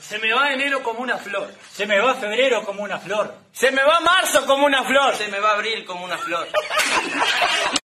Se me va enero como una flor. Se me va febrero como una flor. Se me va marzo como una flor. Se me va abril como una flor.